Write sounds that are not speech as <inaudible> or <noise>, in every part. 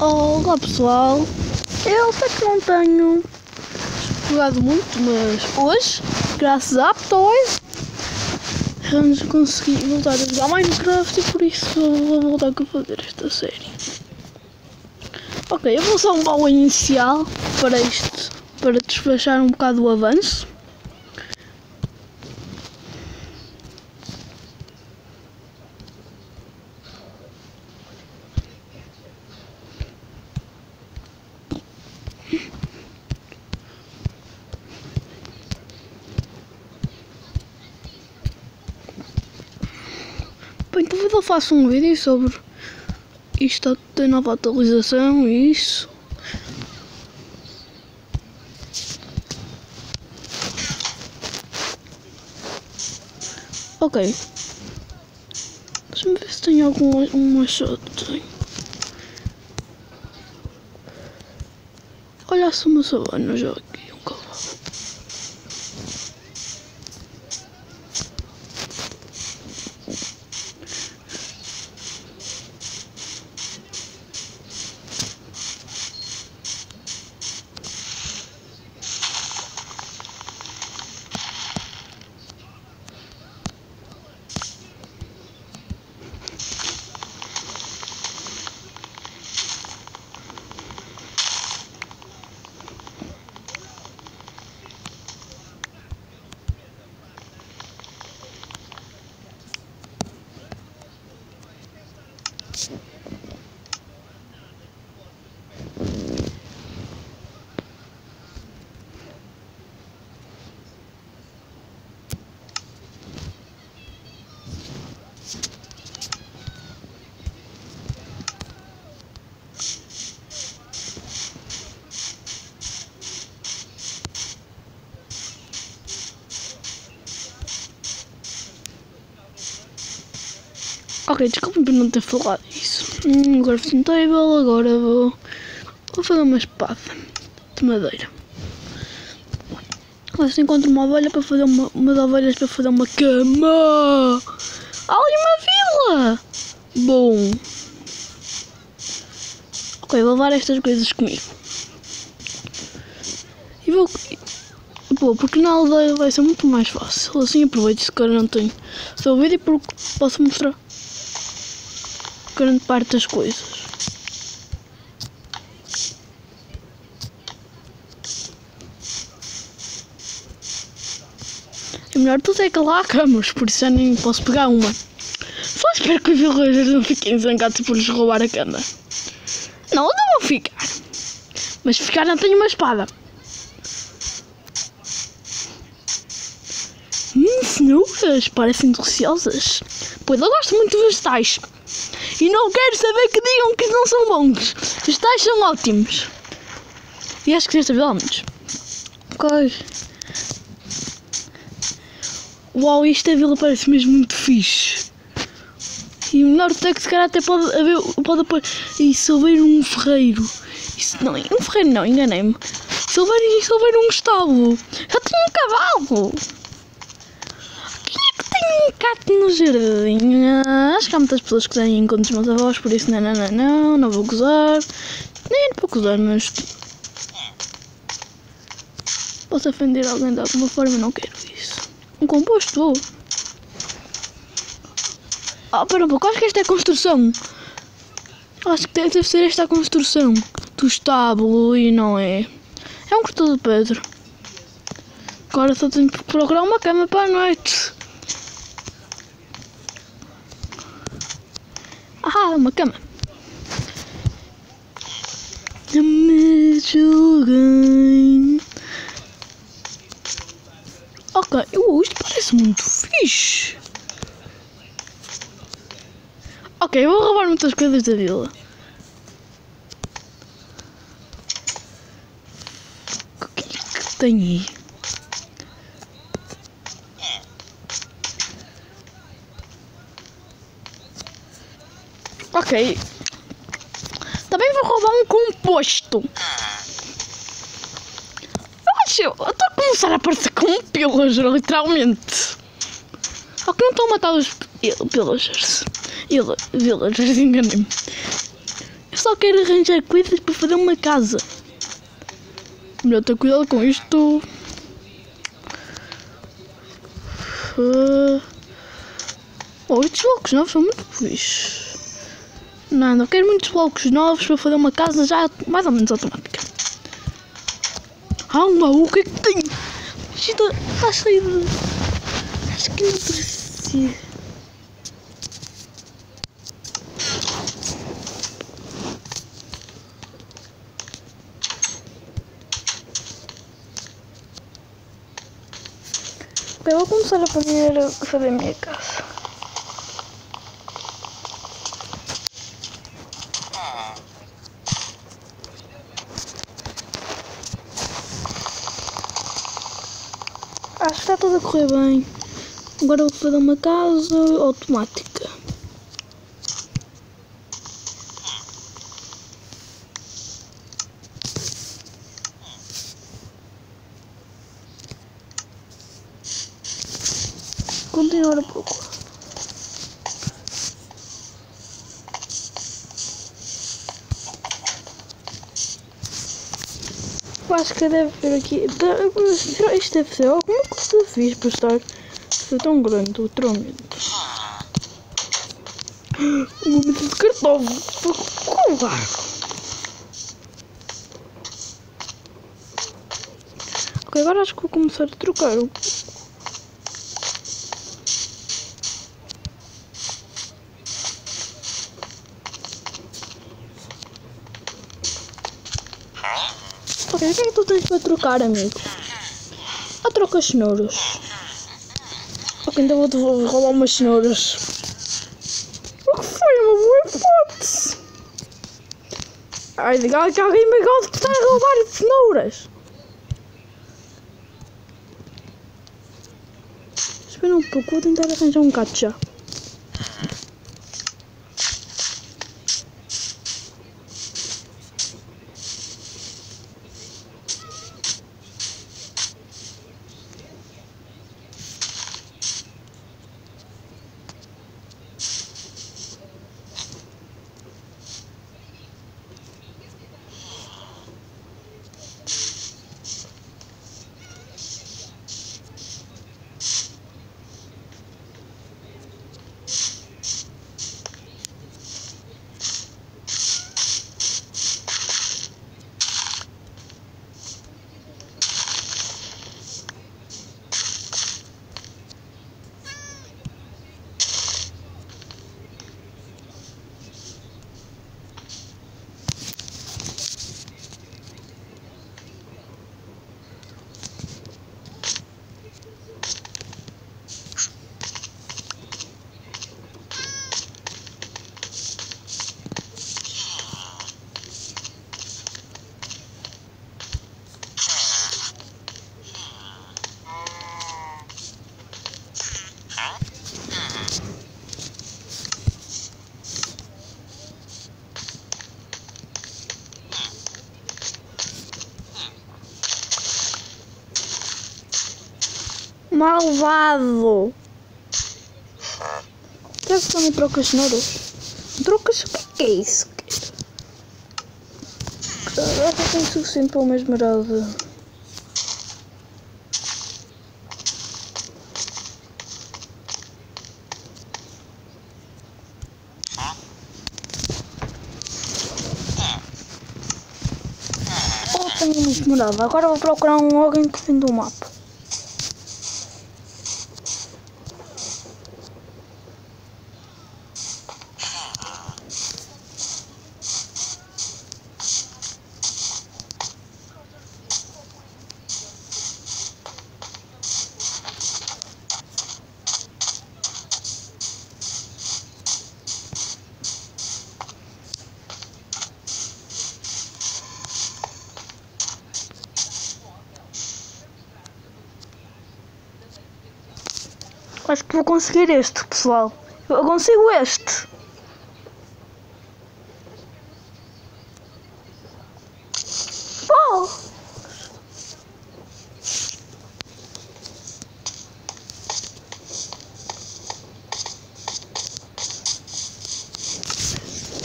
Olá pessoal, eu sei que não tenho jogado muito, mas hoje, graças a Aptoys, vamos conseguir voltar a jogar Minecraft e por isso vou voltar a fazer esta série. Ok, eu vou só um baú inicial para isto, para despachar um bocado o avanço. Bem, talvez eu faça um vídeo sobre isto tem nova atualização e isso. Ok. Deixa-me ver se tem algum um. Olha se uma savana já aqui, Ok, desculpa por não ter falado isso. Hum, crafting table, agora vou, vou fazer uma espada de madeira. Lá se encontro uma ovelha para fazer uma, umas ovelhas para fazer uma cama. Ali uma vila! Bom. Ok, vou levar estas coisas comigo. E vou. Pô, porque na aldeia vai ser muito mais fácil. Assim aproveito se cara não tenho. Só vídeo porque posso mostrar grande parte das coisas. E melhor tudo é que lá há camas, por isso já nem posso pegar uma. Só espero que os villagers não fiquem zangados por lhes roubar a cama. Não, não vão ficar. Mas ficar não tenho uma espada. Hum, cenouras, parecem deliciosas. Pois eu gosto muito de vegetais. E não quero saber que digam que não são bons. Os vegetais são ótimos. E acho que desta vez ao menos. Uau, esta vila parece mesmo muito fixe. E o melhor é que se calhar até pode haver. Pode e se houver um ferreiro. Isso, não, um ferreiro não, enganei-me. Se houver, se houver um estábulo. Já tenho um cavalo. É gato no jardim? Ah, acho que há muitas pessoas que têm encontros meus avós, por isso não, não, não, não, não vou gozar. Nem vou gozar, mas. Posso ofender alguém de alguma forma, não quero isso. Um composto. Ah, pera um pouco, acho que esta é construção. Acho que deve ser esta a construção do estábulo e não é. É um cortador de pedra. Agora só tenho que procurar uma cama para a noite. Ah, uma cama. Me julguem. Ok, uh, isto parece muito fixe. Ok, vou roubar muitas coisas da vila. O que é que tem aí? Ok. Também vou roubar um composto. Eu acho. Eu estou a começar a parecer com um literalmente. Ok, não estou a matar os pillagers. Villagers, enganei-me. só quero arranjar coisas para fazer uma casa. Melhor ter cuidado com isto. Uh... Oh, estes blocos novos são muito fixos. Não, não quero muitos blocos novos para fazer uma casa já mais ou menos automática. Ah, não, o que é que tem? Está de... Acho que não precisa. Eu vou começar a fazer, a fazer minha casa. Acho que está tudo a correr bem. Agora vou fazer uma casa automática. Continuar a procura. Eu acho que deve ter aqui. Será isto deve ser alguma coisa fixe para estar tão grande o tormento. O momento de cartão. Covarde. Ok, agora acho que vou começar a trocar o. Ok, o que é que tu tens para trocar, amigo? Troca as cenouras. Ok, então vou-te vou roubar umas cenouras. O que foi? Uma boa hipótese. Ai, diga que alguém me gosta de estar a roubar cenouras. Espera um pouco, vou tentar arranjar um gato já. Malvado! Será que também trocas cenouras? Trocas? O que é é isso? Caraca, tenho suficiente para uma esmeralda. Oh, tenho uma esmeralda. Agora vou procurar um alguém que vende o mapa. Conseguir este, pessoal. Eu consigo este. Oh!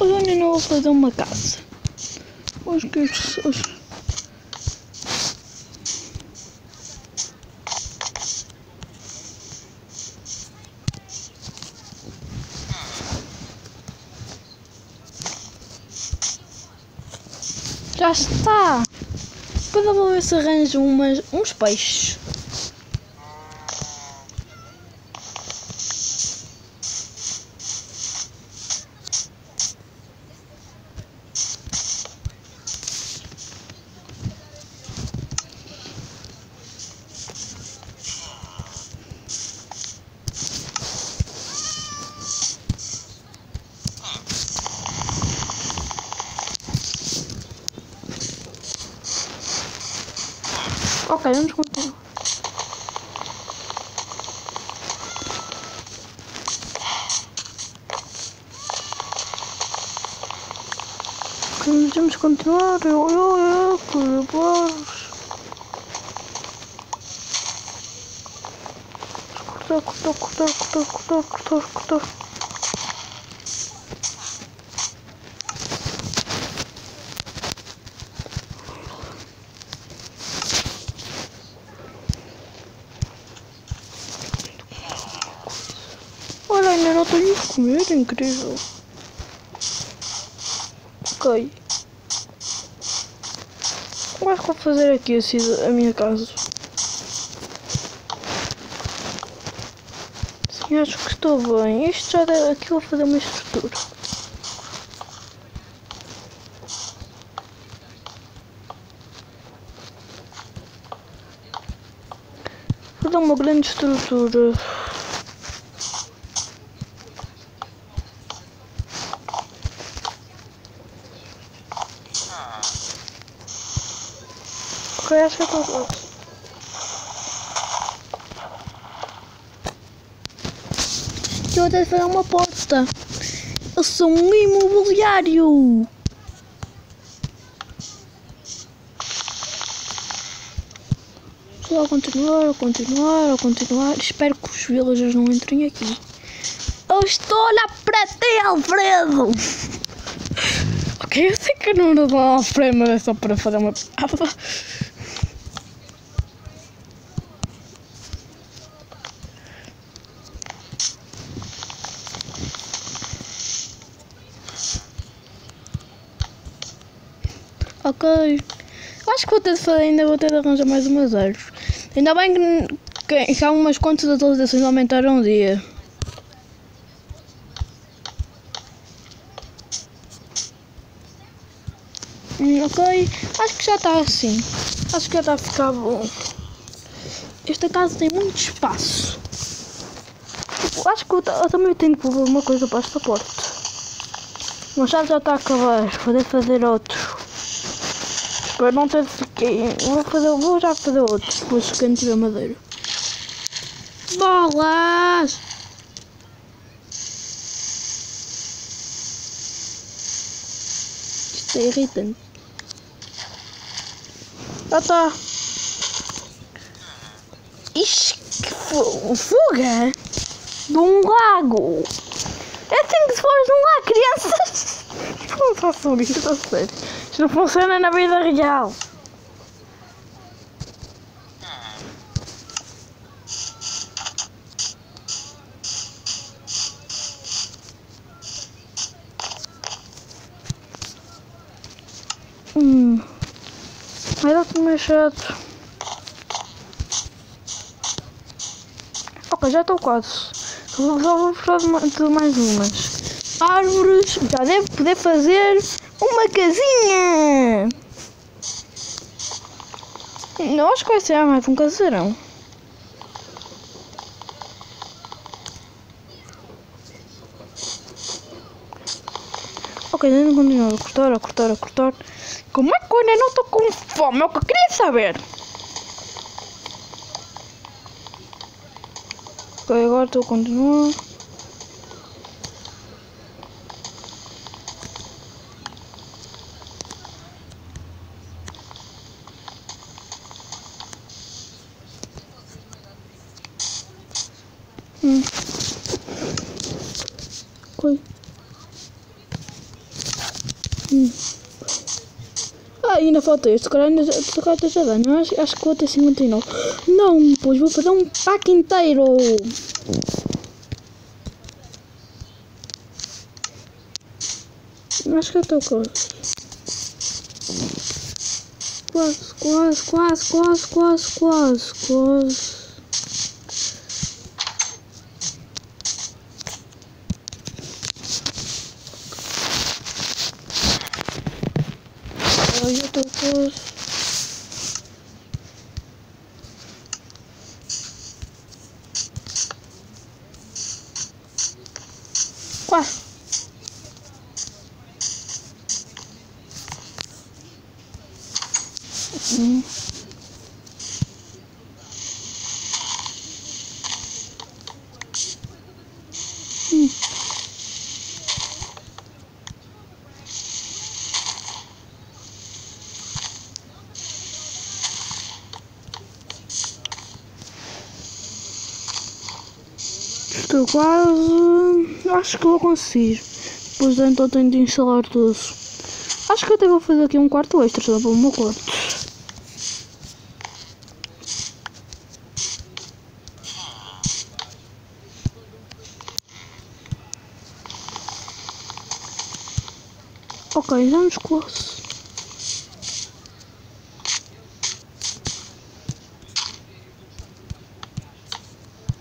Olha no vou fazer uma casa. Acho que os, está! Depois eu vou ver se arranjo umas, uns peixes. Ok, vamos continuar. Vamos continuar. Eu, eu, eu, por Cortar, cortar, cortar, cortar, cortar, cortar, cortar. Olha, ainda não tenho o que comer, incrível. Ok. Eu acho que vou fazer aqui assim a minha casa. Sim, acho que estou bem. Isto já deve, aqui vou fazer uma estrutura. Vou dar uma grande estrutura. Ok, acho que eu estou. Eu vou de fazer uma porta. Eu sou um imobiliário. Só a continuar, a continuar, a continuar. Espero que os villagers não entrem aqui. Eu estou a olhar para ti, Alfredo. <laughs> ok, eu sei que não dá Alfredo, mas é só para fazer uma Ok. Acho que vou ter de fazer, ainda vou ter de arranjar mais umas árvores. Ainda bem que, que, que há umas quantas atualizações aumentaram um dia. Hum, ok, acho que já está assim. Acho que já está a ficar bom. Esta casa tem muito espaço. Tipo, acho que eu, eu também tenho que pôr uma coisa para esta porta. Mas já já está a acabar. Vou fazer outro. Para não ter que. Vou, fazer, vou já fazer outro. Depois que não tiver madeira. Bolas! Isto é irritante. Ixi, que fo- fuga de um lago. É assim que se foge de um lago, crianças. <laughs> Como façam isso, a sério? Isto não funciona na vida real. Hum. Dar tudo mais chato. Ok, já estou quase. Só vou precisar de mais umas. Árvores, já devo poder fazer uma casinha. Não, acho que vai ser mais um caseirão. Ok, ainda continuar a cortar, a cortar, a cortar. Como é que eu ainda não estou com fome? É o que eu queria saber. Ok, agora estou a continuar. Hum. Oi. Ah, ainda falta este, cara ainda este cara está. Acho, acho que vou ter 59. Não, pois vou perder um pack inteiro. Acho que eu estou quase. Quase, quase, quase, quase, quase, quase, quase. Ai, eu estou quase. Quase. Hum. Hum. Estou quase. Acho que vou conseguir. Depois de então tenho de instalar tudo. Acho que até vou fazer aqui um quarto extra só para o meu quarto. Ok, vamos quase.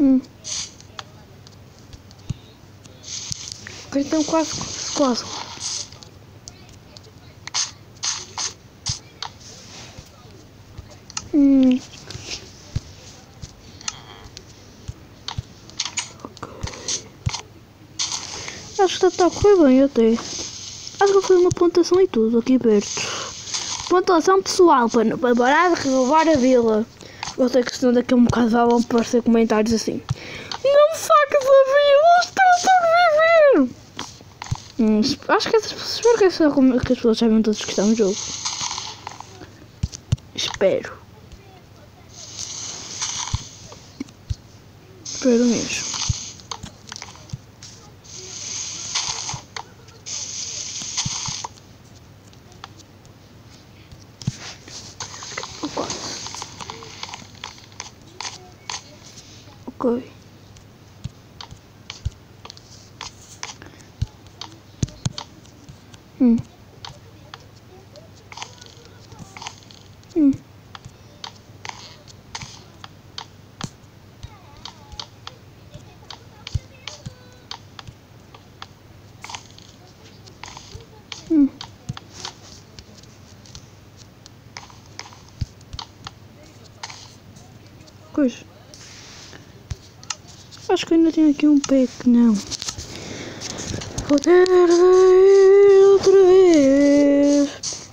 Hum. Ok, então quase, quase. Hum. Ok. Acho que está a correr bem até. Acho que vou fazer uma plantação e tudo aqui perto. Plantação pessoal para, para parar de roubar a vila. Eu sei que senão daqui a um bocado vão aparecer comentários assim. Não saques a vila, estou a sobreviver! Hum, acho que essas. Espero que, essa, que as pessoas saibam todos que estão no jogo. Espero. Espero mesmo. Ok. Hum. Hum. Hum. Acho que ainda tem aqui um pé que não. Ir outra vez.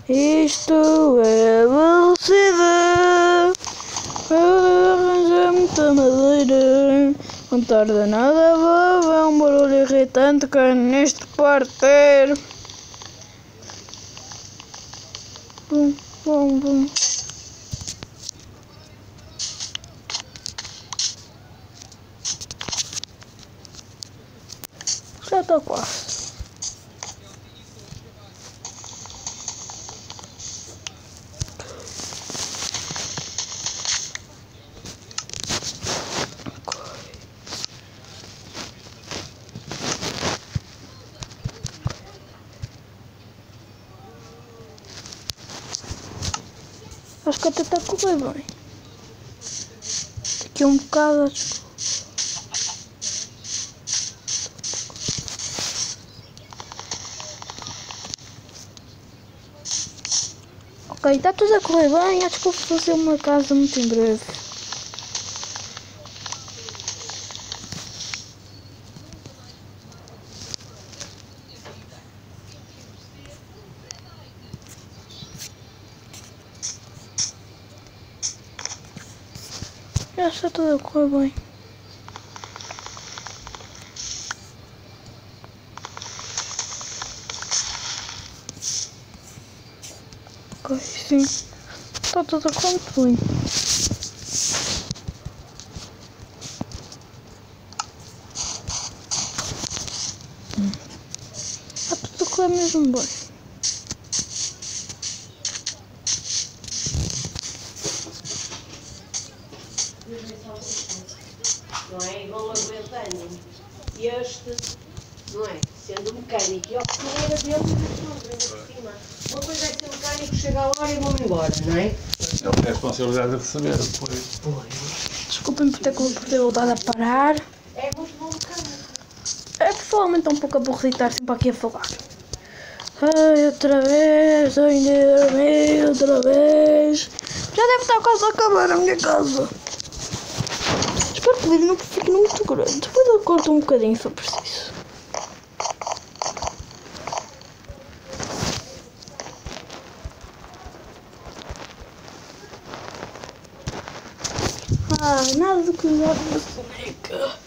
Isto é velocidade. Arranjar muita madeira. Não tarda nada, vou ver um barulho irritante que é neste quarteiro. Bum, bum, bum. Já tô quase. Başka da takı koy bana. Таке вам казочку. Когда ты закрываешь, я чекаю, что мы казом ты брев. Ok, sim. Está tudo muito bem. Está tudo a correr mesmo bem. este, não é? Sendo mecânico. E a opção era dele e pronto, ainda por cima. Uma coisa é ser mecânico, chega a hora e não é? A responsabilidade de receber depois. Desculpem por ter, por ter voltado a parar. É muito bom. É provavelmente um pouco aborrecido estar sempre aqui a falar. Ai, outra vez, ainda bem, outra vez. Já deve estar quase a acabar a minha casa. Espero que o vídeo não fique muito grande. Depois eu corto um bocadinho se for preciso. Nada de cuidar da boneca.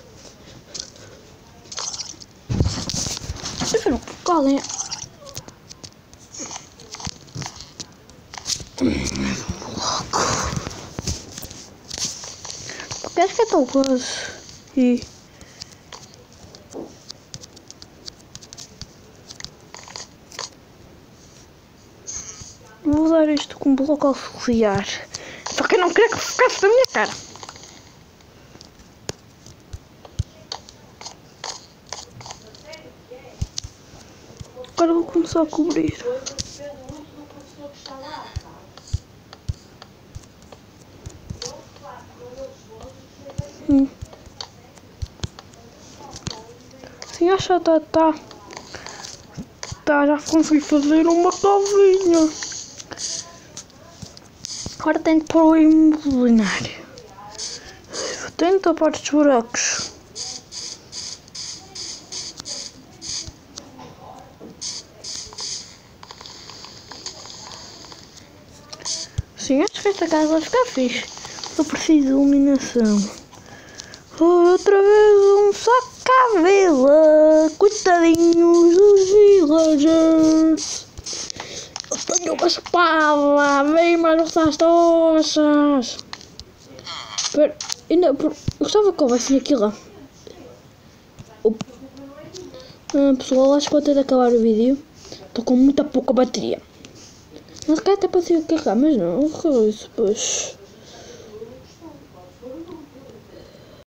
Espera, calem. Porque acho que é tão quase. E. Vou usar isto como bloco auxiliar. Só que eu não queria que ficasse na minha cara. Agora vou começar a cobrir. Hum. Sim, acho que tá, tá. Já consegui fazer uma covinha. Agora tenho que pôr o imobiliário. Tenho tapar os buracos. Sim, acho que esta casa vai ficar fixe. Só preciso de iluminação. Outra vez um vila. Coitadinhos dos villagers. Eu tenho uma espada. Vem mais as tochas. Espera, ainda. por- Eu gostava que houvesse aqui lá. Ah, pessoal, acho que vou ter de acabar o vídeo. Estou com muita pouca bateria. Mas cá até para ser carregar, mas não, eu isso, pois.